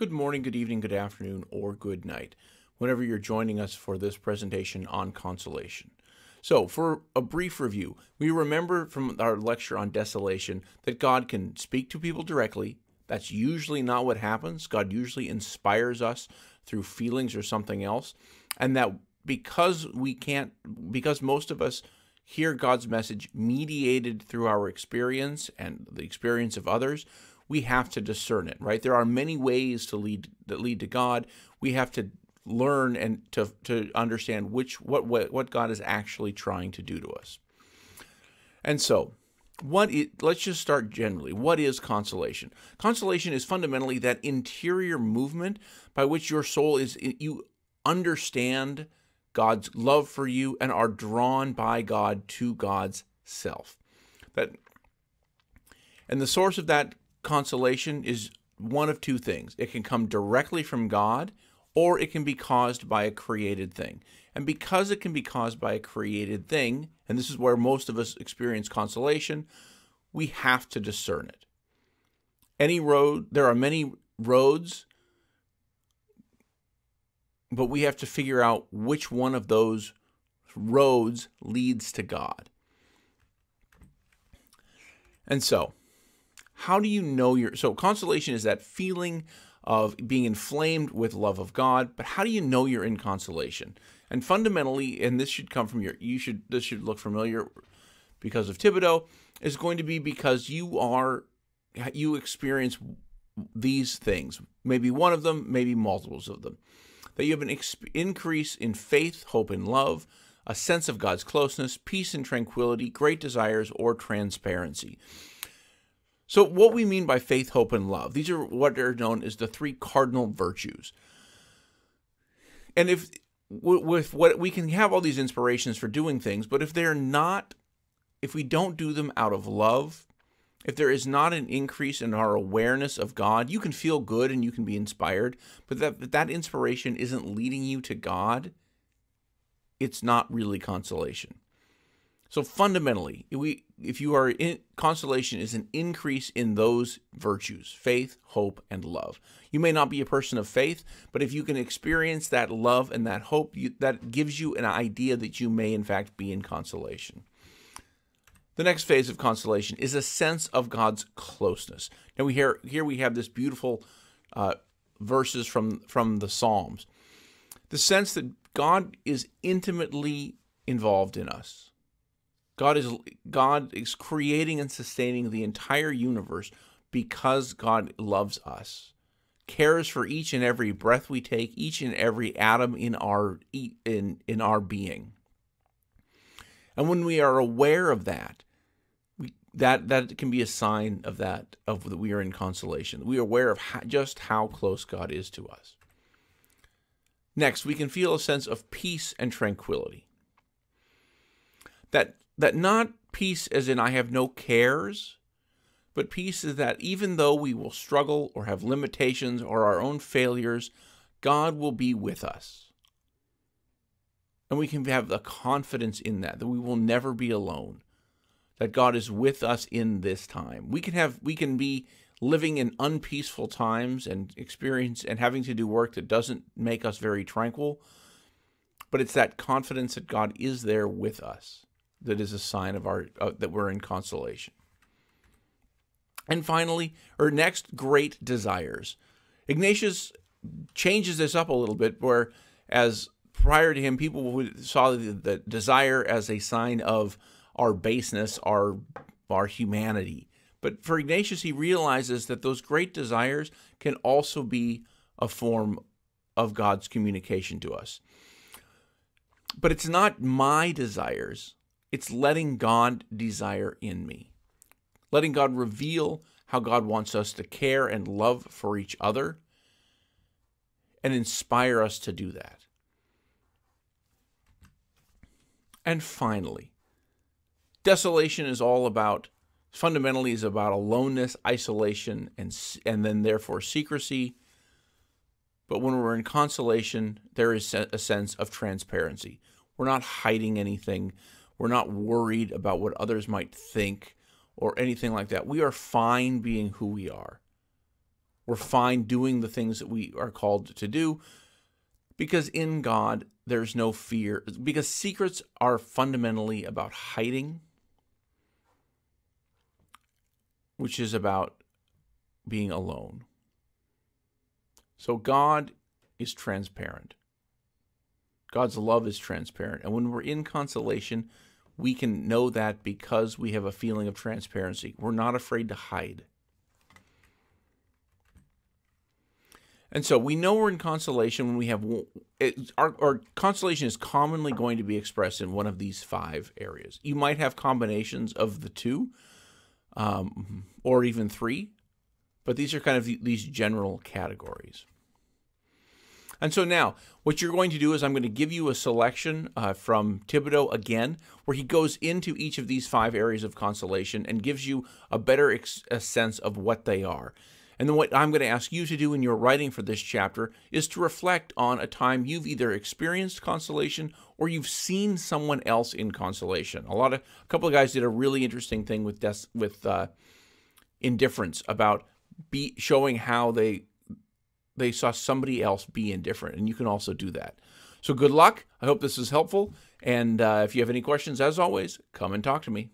good morning, good evening, good afternoon, or good night, whenever you're joining us for this presentation on consolation. So, for a brief review, we remember from our lecture on desolation that God can speak to people directly. That's usually not what happens. God usually inspires us through feelings or something else. And that because we can't, because most of us hear God's message mediated through our experience and the experience of others, we have to discern it, right? There are many ways to lead that lead to God. We have to learn and to to understand which what what, what God is actually trying to do to us. And so, what it, let's just start generally. What is consolation? Consolation is fundamentally that interior movement by which your soul is you understand God's love for you and are drawn by God to God's self. That and the source of that consolation is one of two things. It can come directly from God or it can be caused by a created thing. And because it can be caused by a created thing, and this is where most of us experience consolation, we have to discern it. Any road, there are many roads, but we have to figure out which one of those roads leads to God. And so, how do you know your so consolation is that feeling of being inflamed with love of God, but how do you know you're in consolation? And fundamentally, and this should come from your you should this should look familiar because of Thibodeaux, is going to be because you are you experience these things, maybe one of them, maybe multiples of them. That you have an increase in faith, hope, and love, a sense of God's closeness, peace and tranquility, great desires, or transparency. So, what we mean by faith, hope, and love, these are what are known as the three cardinal virtues. And if with what we can have all these inspirations for doing things, but if they're not, if we don't do them out of love, if there is not an increase in our awareness of God, you can feel good and you can be inspired, but that that inspiration isn't leading you to God, it's not really consolation. So fundamentally, we if you are in consolation is an increase in those virtues, faith, hope, and love. You may not be a person of faith, but if you can experience that love and that hope, you, that gives you an idea that you may in fact be in consolation. The next phase of consolation is a sense of God's closeness. Now we hear here we have this beautiful uh, verses from from the Psalms. The sense that God is intimately involved in us God is God is creating and sustaining the entire universe because God loves us. Cares for each and every breath we take, each and every atom in our in in our being. And when we are aware of that, we, that that can be a sign of that of that we are in consolation. We are aware of how, just how close God is to us. Next, we can feel a sense of peace and tranquility. That that not peace as in I have no cares, but peace is that even though we will struggle or have limitations or our own failures, God will be with us. And we can have the confidence in that, that we will never be alone, that God is with us in this time. We can have we can be living in unpeaceful times and experience and having to do work that doesn't make us very tranquil, but it's that confidence that God is there with us that is a sign of our uh, that we're in consolation. And finally, our next great desires. Ignatius changes this up a little bit, where as prior to him, people saw the, the desire as a sign of our baseness, our our humanity. But for Ignatius, he realizes that those great desires can also be a form of God's communication to us. But it's not my desires it's letting God desire in me, letting God reveal how God wants us to care and love for each other and inspire us to do that. And finally, desolation is all about fundamentally is about aloneness, isolation, and and then therefore secrecy. But when we're in consolation, there is a sense of transparency. We're not hiding anything. We're not worried about what others might think or anything like that. We are fine being who we are. we're fine doing the things that we are called to do because in God there's no fear because secrets are fundamentally about hiding which is about being alone. So God is transparent. God's love is transparent. And when we're in consolation, we can know that because we have a feeling of transparency. We're not afraid to hide. And so we know we're in consolation when we have our, our, consolation is commonly going to be expressed in one of these five areas. You might have combinations of the two, um, or even three, but these are kind of the, these general categories. And so now, what you're going to do is I'm going to give you a selection uh, from Thibodeaux again, where he goes into each of these five areas of consolation and gives you a better a sense of what they are. And then what I'm going to ask you to do in your writing for this chapter is to reflect on a time you've either experienced consolation or you've seen someone else in consolation. A lot of a couple of guys did a really interesting thing with des, with uh, indifference about be showing how they they saw somebody else be indifferent, and you can also do that. So good luck. I hope this is helpful. And uh, if you have any questions, as always, come and talk to me.